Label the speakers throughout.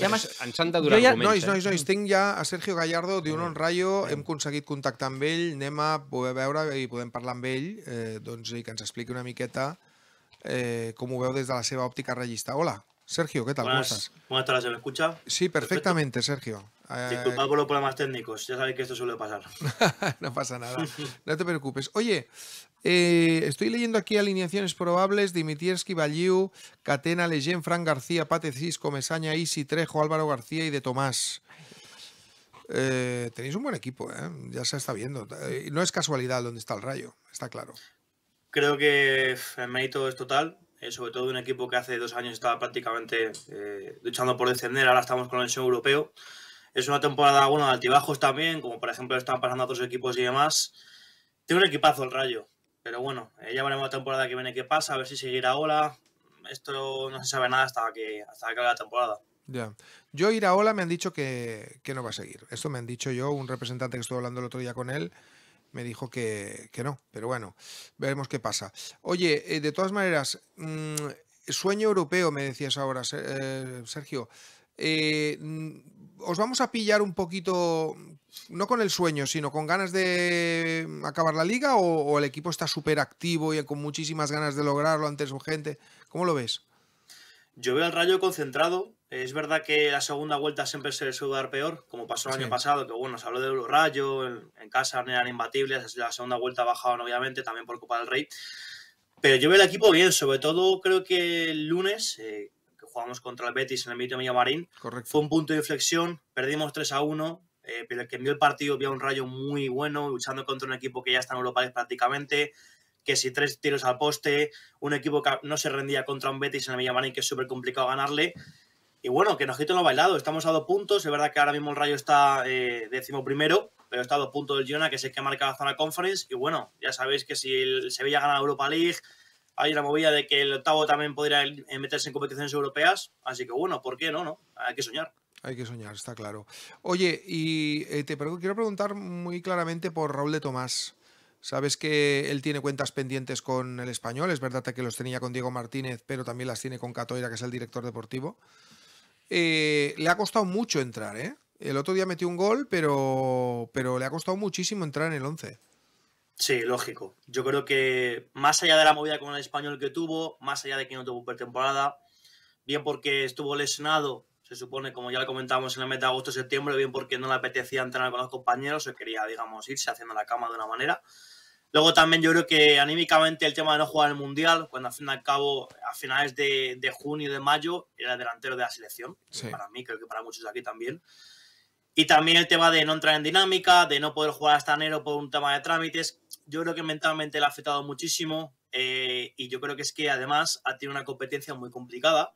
Speaker 1: Ja
Speaker 2: ens han de
Speaker 3: Jo ja-
Speaker 2: arguments,
Speaker 1: Nois,
Speaker 2: eh?
Speaker 1: nois, nois, tinc ja a Sergio Gallardo d'un on rayo, hem aconseguit contactar amb ell, anem a poder veure i podem parlar amb ell, eh, doncs, i que ens expliqui una miqueta eh, com ho veu des de la seva òptica rellista. Hola, Sergio, ¿qué tal? ¿Cómo
Speaker 4: Buenas,
Speaker 1: estás?
Speaker 4: buenas tardes, ¿se me escucha?
Speaker 1: Sí, perfectamente, Sergio. Eh,
Speaker 4: Disculpad por los problemas técnicos, ya sabéis que esto suele pasar.
Speaker 1: no pasa nada, no te preocupes. Oye, eh, estoy leyendo aquí alineaciones probables, Dimitierski, Balliu, Catena, Leyen, Fran García, Pate Cisco, Mesaña, Isi, Trejo, Álvaro García y de Tomás. Eh, tenéis un buen equipo, ¿eh? ya se está viendo. No es casualidad donde está el rayo, está claro.
Speaker 4: Creo que el mérito es total, eh, sobre todo un equipo que hace dos años estaba prácticamente eh, luchando por descender, ahora estamos con el show europeo. Es una temporada, bueno, de altibajos también, como por ejemplo están pasando a otros equipos y demás. Tiene un equipazo el Rayo, pero bueno, eh, ya veremos la temporada que viene qué pasa, a ver si seguirá ola. Esto no se sabe nada hasta que, hasta acabe la temporada.
Speaker 1: Ya. Yo Iraola me han dicho que, que no va a seguir. Esto me han dicho yo, un representante que estuve hablando el otro día con él, me dijo que, que no. Pero bueno, veremos qué pasa. Oye, eh, de todas maneras, mm, sueño europeo, me decías ahora, eh, Sergio. Eh, mm, os vamos a pillar un poquito, no con el sueño, sino con ganas de acabar la liga o, o el equipo está súper activo y con muchísimas ganas de lograrlo ante su gente. ¿Cómo lo ves?
Speaker 4: Yo veo al Rayo concentrado. Es verdad que la segunda vuelta siempre se suele dar peor, como pasó el
Speaker 1: Sí.
Speaker 4: año pasado, que bueno, se habló de Rayo, en, en casa no eran imbatibles, la segunda vuelta bajaban obviamente, también por Copa del Rey. Pero yo veo el equipo bien, sobre todo creo que el lunes, eh, que jugamos contra el Betis en el Mito Marín,
Speaker 1: Correcto.
Speaker 4: fue un punto de inflexión, perdimos 3 a 1, eh, pero el que envió el partido vio un Rayo muy bueno, luchando contra un equipo que ya está en Europa prácticamente, que si tres tiros al poste, un equipo que no se rendía contra un Betis en el Villamarín, que es súper complicado ganarle. Y bueno, que nos quiten lo bailado, estamos a dos puntos, es verdad que ahora mismo el Rayo está eh, décimo primero, pero está a dos puntos del Girona, que es el que marca la zona conference, y bueno, ya sabéis que si el Sevilla gana la Europa League, hay una movida de que el octavo también podría eh, meterse en competiciones europeas, así que bueno, ¿por qué no? no? Hay que soñar.
Speaker 1: Hay que soñar, está claro. Oye, y eh, te quiero preguntar muy claramente por Raúl de Tomás. Sabes que él tiene cuentas pendientes con el español, es verdad que los tenía con Diego Martínez, pero también las tiene con Catoira, que es el director deportivo. Eh, le ha costado mucho entrar, ¿eh? El otro día metió un gol, pero, pero le ha costado muchísimo entrar en el 11.
Speaker 4: Sí, lógico. Yo creo que más allá de la movida con el español que tuvo, más allá de que no tuvo pretemporada, bien porque estuvo lesionado, se supone, como ya lo comentábamos en el mes de agosto-septiembre, bien porque no le apetecía entrenar con los compañeros, se quería, digamos, irse haciendo la cama de una manera. Luego también yo creo que anímicamente el tema de no jugar el Mundial, cuando al fin y al cabo, a finales de, de junio y de mayo, era el delantero de la selección,
Speaker 1: Sí.
Speaker 4: para mí, creo que para muchos aquí también. Y también el tema de no entrar en dinámica, de no poder jugar hasta enero por un tema de trámites. Yo creo que mentalmente le ha afectado muchísimo eh, y yo creo que es que además ha tenido una competencia muy complicada.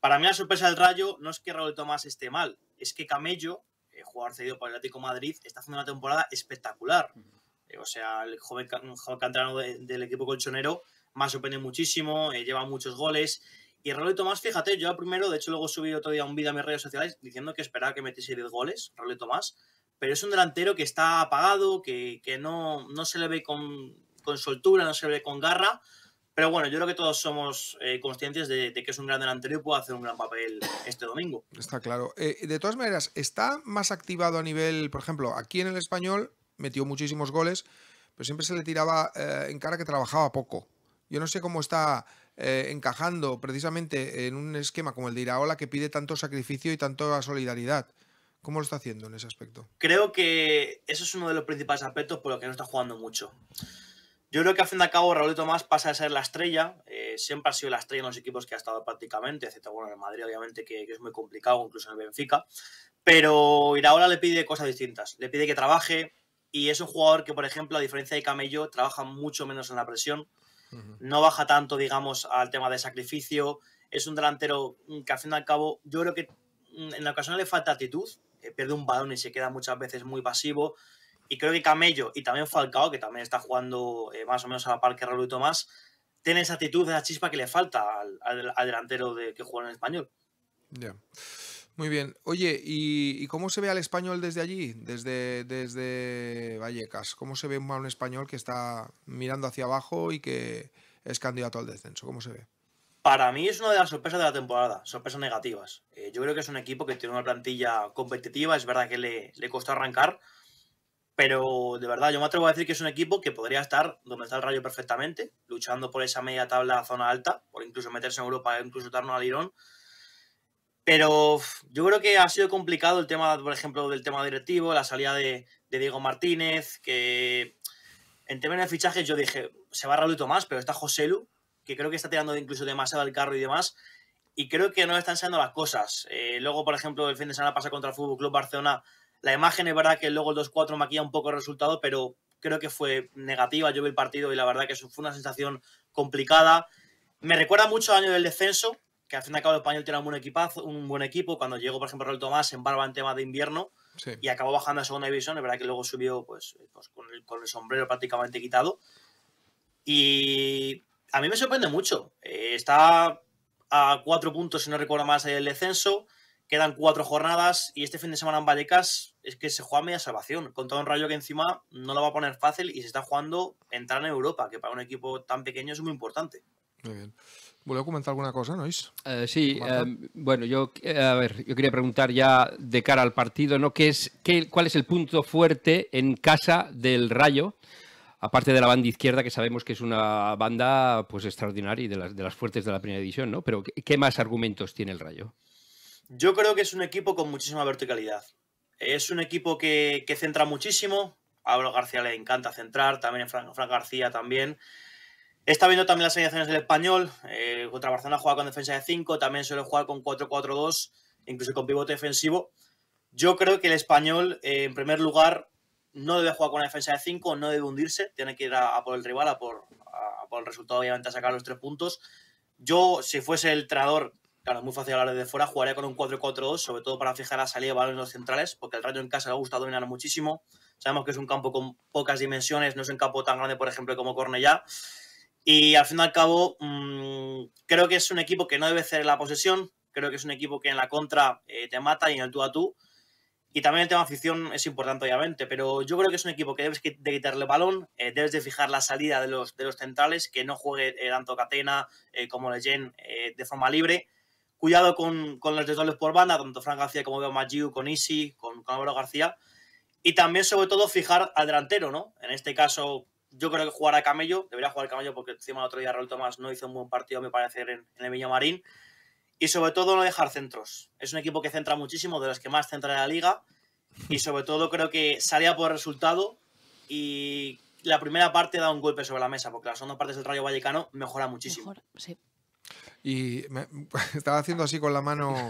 Speaker 4: Para mí la sorpresa del Rayo no es que Raúl Tomás esté mal, es que Camello, eh, jugador cedido por el Atlético de Madrid, está haciendo una temporada espectacular. Eh, o sea, el joven, joven del equipo colchonero me ha sorprendido muchísimo, eh, lleva muchos goles. Y Raúl Tomás, fíjate, yo primero, de hecho luego subí otro día un vídeo a mis redes sociales diciendo que esperaba que metiese 10 goles, Raúl Tomás, pero es un delantero que está apagado, que, que no, no se le ve con, con soltura, no se le ve con garra, pero bueno, yo creo que todos somos eh, conscientes de, de que es un gran delantero y puede hacer un gran papel este domingo.
Speaker 1: Está claro. Eh, de todas maneras, está más activado a nivel, por ejemplo, aquí en el español metió muchísimos goles, pero siempre se le tiraba eh, en cara que trabajaba poco. Yo no sé cómo está eh, encajando precisamente en un esquema como el de Iraola que pide tanto sacrificio y tanta solidaridad. ¿Cómo lo está haciendo en ese aspecto?
Speaker 4: Creo que eso es uno de los principales aspectos por los que no está jugando mucho. Yo creo que al fin al cabo Raúl Tomás pasa a ser la estrella, eh, siempre ha sido la estrella en los equipos que ha estado prácticamente, excepto bueno, en el Madrid obviamente que, que es muy complicado, incluso en el Benfica, pero Iraola le pide cosas distintas, le pide que trabaje y es un jugador que por ejemplo a diferencia de Camello trabaja mucho menos en la presión, no baja tanto digamos al tema de sacrificio, es un delantero que al fin y al cabo yo creo que mm, en la ocasión le falta actitud, eh, pierde un balón y se queda muchas veces muy pasivo. Y creo que Camello y también Falcao, que también está jugando eh, más o menos a la par que Raúl y Tomás, tiene esa actitud, esa chispa que le falta al, al- al delantero de, que juega en español.
Speaker 1: Ya. Muy bien. Oye, ¿y, cómo se ve al español desde allí? Desde, desde Vallecas. ¿Cómo se ve a un español que está mirando hacia abajo y que es candidato al descenso? ¿Cómo se ve?
Speaker 4: Para mí es una de las sorpresas de la temporada, sorpresas negativas. Eh, yo creo que es un equipo que tiene una plantilla competitiva, es verdad que le, le costó arrancar, pero de verdad yo me atrevo a decir que es un equipo que podría estar donde está el Rayo perfectamente, luchando por esa media tabla zona alta, por incluso meterse en Europa, incluso darnos al Irón. Pero yo creo que ha sido complicado el tema, por ejemplo, del tema directivo, la salida de, Diego Martínez, que en términos de fichajes yo dije, se va Raúl Tomás, pero está José Lu, que creo que está tirando incluso demasiado el carro y demás. Y creo que no están enseñando las cosas. Eh, luego, por ejemplo, el fin de semana pasa contra el Fútbol Club Barcelona. La imagen es verdad que luego el 2-4 maquilla un poco el resultado, pero creo que fue negativa. Yo vi el partido y la verdad que fue una sensación complicada. Me recuerda mucho al año del descenso, que al fin y al cabo el español tiene un buen, equipazo, un buen equipo. Cuando llegó, por ejemplo, Raúl Tomás en barba en tema de invierno
Speaker 1: Sí.
Speaker 4: y acabó bajando a segunda división. Es verdad que luego subió pues, pues con, el, con el sombrero prácticamente quitado. Y a mí me sorprende mucho. Eh, está a cuatro puntos, si no recuerdo más, del descenso. Quedan cuatro jornadas y este fin de semana en Vallecas es que se juega media salvación. Contra un rayo que encima no lo va a poner fácil y se está jugando entrar en Europa, que para un equipo tan pequeño es muy importante.
Speaker 1: Muy bien. ¿Voleu comentar alguna cosa, nois?
Speaker 2: Eh, sí, eh, bueno, yo, eh, a ver, yo quería preguntar ya de cara al partido, ¿no? ¿Qué es, qué, ¿Cuál es el punto fuerte en casa del Rayo? Aparte de la banda izquierda, que sabemos que es una banda pues extraordinaria y de las, de las fuertes de la primera división, ¿no? Pero ¿qué, más argumentos tiene el Rayo?
Speaker 4: Yo creo que es un equipo con muchísima verticalidad. Es un equipo que, que centra muchísimo. A Álvaro García le encanta centrar, también Fran García también. Está viendo también las alineaciones del español. eh, contra Barcelona juega con defensa de 5, también suele jugar con 4-4-2, incluso con pivote defensivo. Yo creo que el español, eh, en primer lugar, no debe jugar con una defensa de 5, no debe hundirse, tiene que ir a, a por el rival, a por, a- a por el resultado, obviamente, a sacar los tres puntos. Yo, si fuese el entrenador, claro, es muy fácil hablar desde fuera, jugaría con un 4-4-2, sobre todo para fijar la salida de balón en los centrales, porque el Rayo en casa le gusta dominar muchísimo. Sabemos que es un campo con pocas dimensiones, no es un campo tan grande, por ejemplo, como Cornellá. Y al fin y al cabo, mmm, creo que es un equipo que no debe ceder la posesión. Creo que es un equipo que en la contra eh, te mata y en el tú a tú. Y también el tema afición es importante, obviamente, pero yo creo que es un equipo que debes de quitarle balón, eh, debes de fijar la salida de los, de los centrales, que no juegue eh, tanto Catena eh, como Leyen eh, de forma libre. Cuidado con, con los desdobles por banda, tanto Fran García como veo Magiu, con Isi, con, con Álvaro García. Y también, sobre todo, fijar al delantero, ¿no? En este caso, yo creo que jugará Camello, debería jugar Camello porque encima el otro día Raúl Tomás no hizo un buen partido, me parece, en, en el Villamarín. Y sobre todo no dejar centros. Es un equipo que centra muchísimo, de los que más centra en la liga. Y sobre todo creo que salía por el resultado y la primera parte da un golpe sobre la mesa, porque las segundas partes del Rayo Vallecano mejora muchísimo.
Speaker 3: Mejor, sí.
Speaker 1: Y me- estaba haciendo así con la mano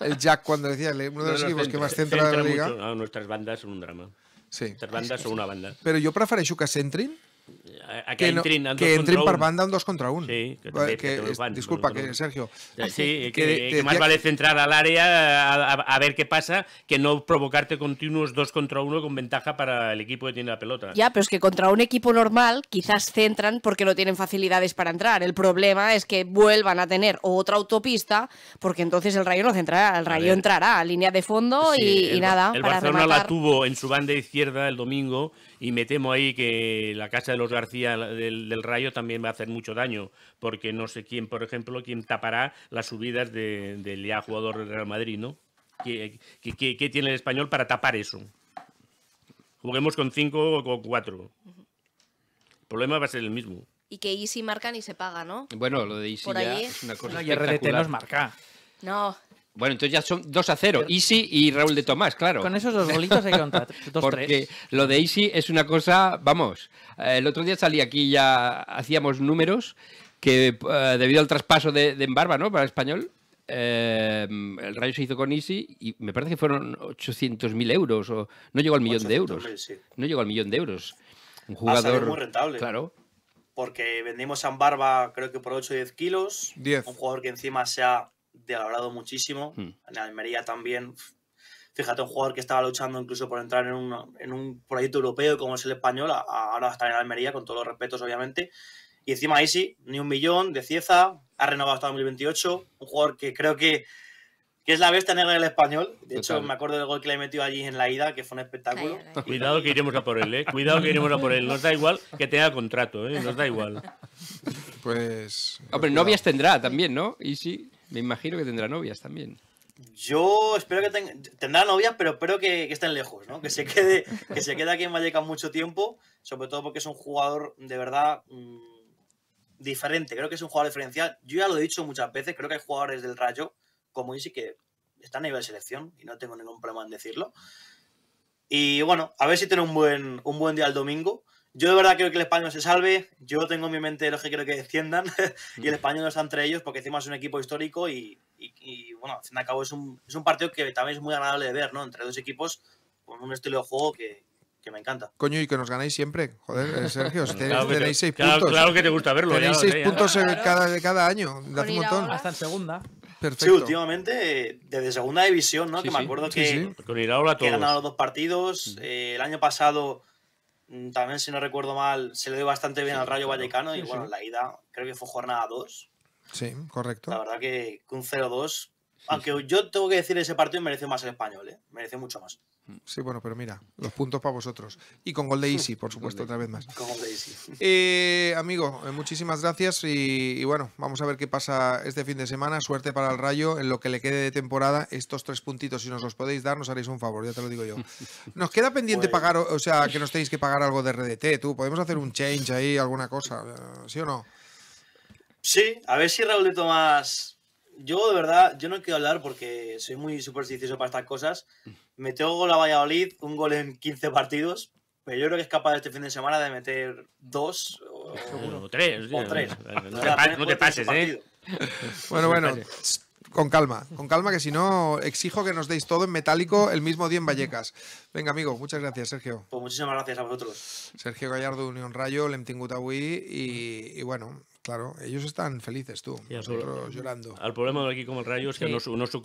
Speaker 1: el Jack cuando decía "Le- uno de los
Speaker 5: No,
Speaker 1: equipos que
Speaker 5: centra-
Speaker 1: más centra de la
Speaker 5: centra
Speaker 1: liga.
Speaker 5: mucho. No, nuestras bandas son un drama.
Speaker 1: Sí.
Speaker 5: Nuestras bandas son una banda.
Speaker 1: Però jo prefereixo que centrin Que,
Speaker 5: que,
Speaker 1: no,
Speaker 5: entrin
Speaker 1: que
Speaker 5: contra
Speaker 1: per banda contra un.
Speaker 5: Sí, que
Speaker 1: Eh,
Speaker 5: també-
Speaker 1: que
Speaker 5: que també ho
Speaker 1: es-
Speaker 5: fan,
Speaker 1: disculpa,
Speaker 5: però-
Speaker 1: que Sergio.
Speaker 5: Eh, Sí, que,
Speaker 1: Que de-
Speaker 5: que más vale centrar al área a, a- a ver qué pasa que no provocarte continuos dos contra uno con ventaja para el equipo que tiene la pelota.
Speaker 3: Ya, pero es que contra un equipo normal quizás centran porque no tienen facilidades para entrar. El problema es que vuelvan a tener otra autopista porque entonces el Rayo no centrará, el Rayo entrará a línea de fondo
Speaker 5: Sí,
Speaker 3: y,
Speaker 5: el,
Speaker 3: nada,
Speaker 5: El
Speaker 3: para
Speaker 5: Barcelona
Speaker 3: rematar.
Speaker 5: la tuvo en su banda izquierda el domingo y me temo ahí que la casa de los García del, del Rayo también va a hacer mucho daño, porque no sé quién, por ejemplo, quién tapará las subidas de- del ya jugador del Real Madrid, ¿no? ¿Qué, qué- qué- qué tiene el español para tapar eso? Juguemos con cinco o con cuatro. El problema va a ser el mismo.
Speaker 3: Y que Easy marca ni se paga, ¿no?
Speaker 2: Bueno, lo de Easy ya
Speaker 3: ahí.
Speaker 2: es una cosa
Speaker 6: No, y RDT
Speaker 2: espectacular.
Speaker 6: nos marca.
Speaker 3: No,
Speaker 2: Bueno, entonces ya son 2 a 0. Easy y Raúl de Tomás, claro.
Speaker 6: Con esos dos golitos hay que contar. Dos,
Speaker 2: Porque
Speaker 6: tres.
Speaker 2: lo de Easy es una cosa, vamos, eh, el otro día salí aquí ya, hacíamos números que eh, debido al traspaso de, de Embarba, ¿no? Para el español, eh, el Rayo se hizo con Easy y me parece que fueron 800.000 euros o no llegó al millón de euros.
Speaker 4: 800.000, sí.
Speaker 2: No llegó al millón de euros. Un jugador
Speaker 4: muy rentable.
Speaker 2: Claro.
Speaker 4: porque vendimos a Barba creo que por 8 o 10 kilos.
Speaker 1: 10.
Speaker 4: Un jugador que encima se ha devalorado muchísimo.
Speaker 2: Hmm.
Speaker 4: En Almería también. Fíjate, un jugador que estaba luchando incluso por entrar en un, en un proyecto europeo como es el español, a- ahora está en Almería, con todos los respetos, obviamente. Y encima Isi, ni un millón de Cieza, ha renovado hasta 2028. Un jugador que creo que, que es la bestia negra del español. De hecho,
Speaker 2: Total.
Speaker 4: me acuerdo del gol que le metió allí en la ida, que fue un espectáculo.
Speaker 5: Cuidado que iremos a por él, ¿eh? Cuidado que iremos a por él. Nos da igual que tenga contrato, ¿eh? Nos da igual.
Speaker 1: Pues. pues
Speaker 2: Hombre,
Speaker 1: cuidado.
Speaker 2: novias tendrá también, ¿no? Y sí, me imagino que tendrá novias también.
Speaker 4: Yo espero que tenga, tendrá novias, pero espero que, que estén lejos, ¿no? Que se quede, que se quede aquí en Vallecas mucho tiempo, sobre todo porque es un jugador de verdad mm, diferente. Creo que es un jugador diferencial. Yo ya lo he dicho muchas veces, creo que hay jugadores del Rayo, como Isi, que están a nivel de selección y no tengo ningún problema en decirlo. Y bueno, a ver si tiene un buen, un buen día el domingo. Yo de verdad creo que el español se salve. Yo tengo en mi mente los que quiero que desciendan. y el español no está entre ellos porque encima es un equipo histórico y, y- y, bueno, al fin y al cabo es un, es un partido que también es muy agradable de ver, ¿no? Entre dos equipos con un estilo de juego que, que me encanta.
Speaker 1: Coño, y que nos ganáis siempre. Joder, eh, Sergio, si tenéis,
Speaker 5: Claro que te-
Speaker 1: tenéis seis
Speaker 5: claro-
Speaker 1: puntos.
Speaker 5: claro que te gusta verlo, ya
Speaker 1: Tenéis
Speaker 5: lo
Speaker 1: seis
Speaker 5: ya.
Speaker 1: puntos eh,
Speaker 3: Claro.
Speaker 1: cada, cada año. De hace un montón.
Speaker 6: Hasta en segunda.
Speaker 1: Perfecto.
Speaker 4: Sí, últimamente desde segunda división, ¿no?
Speaker 2: Sí,
Speaker 4: que me acuerdo
Speaker 1: Sí,
Speaker 4: que,
Speaker 1: sí.
Speaker 4: Que he ganado los dos partidos. Eh, el año pasado, mm, también si no recuerdo mal, se le dio bastante bien al Rayo Vallecano y
Speaker 6: Sí,
Speaker 4: bueno,
Speaker 6: sí.
Speaker 4: la ida creo que fue jornada 2.
Speaker 1: Sí, correcto.
Speaker 4: La verdad que, que un 0-2. Aunque yo tengo que decir ese partido mereció más el español, ¿eh? Mereció mucho más.
Speaker 1: Sí, bueno, pero mira, los puntos para vosotros. Y con gol de Easy, por supuesto, otra vez más.
Speaker 4: Como Daisy.
Speaker 1: Eh, amigo, eh, muchísimas gracias y, y bueno, vamos a ver qué pasa este fin de semana. Suerte para el Rayo en lo que le quede de temporada. Estos tres puntitos, si nos los podéis dar, nos haréis un favor, ya te lo digo yo. Nos queda pendiente
Speaker 4: Pues-
Speaker 1: pagar, o sea, que nos tenéis que pagar algo de RDT, tú. Podemos hacer un change ahí, alguna cosa, ¿sí o no?
Speaker 4: Sí, a ver si Raúl de Tomás. Yo, de verdad, yo no quiero hablar porque soy muy supersticioso para estas cosas. Metió gol a Valladolid, un gol en 15 partidos, pero yo creo que es capaz este fin de semana de meter dos o,
Speaker 5: O tres.
Speaker 4: o tres.
Speaker 5: No te, pa- no te pases, ¿eh?
Speaker 1: Bueno, bueno, con calma, con calma, que si no, exijo que nos deis todo en metálico el mismo día en Vallecas. Venga, amigo, muchas gracias, Sergio.
Speaker 4: Pues muchísimas gracias a vosotros.
Speaker 1: Sergio Gallardo, Unión Rayo, Lemtingutawi y, y bueno, claro, ellos están felices, tú.
Speaker 5: Ya,
Speaker 1: Nosotros llorando.
Speaker 5: Al problema de aquí como el Rayo es que
Speaker 6: Sí.
Speaker 5: no, su- no su